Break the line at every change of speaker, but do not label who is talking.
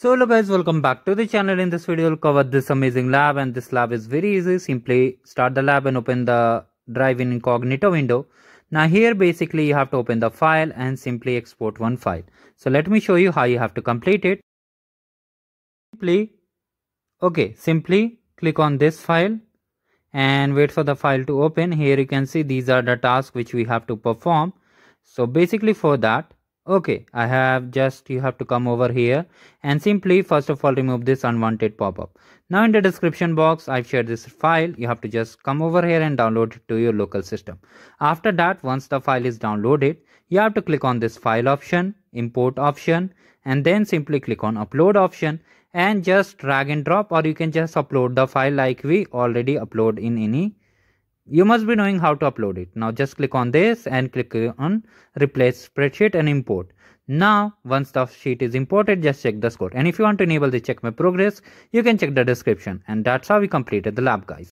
So hello guys welcome back to the channel. In this video we'll cover this amazing lab and this lab is very easy. Simply start the lab and open the drive in incognito window. Now here basically you have to open the file and simply export one file. So let me show you how you have to complete it. Simply okay simply click on this file and wait for the file to open. Here you can see these are the tasks which we have to perform. So basically for that okay i have just you have to come over here. And simply first of all remove this unwanted pop-up. Now in the description box i've shared this file. You have to just come over here and download it to your local system. After that once the file is downloaded you have to click on this file option import option and then simply click on upload option and just drag and drop or you can just upload the file like we already upload in any you must be knowing how to upload it. Now just click on this and click on replace spreadsheet and import. Now once the sheet is imported just check the score. And if you want to enable the check my progress you can check the description. And that's how we completed the lab guys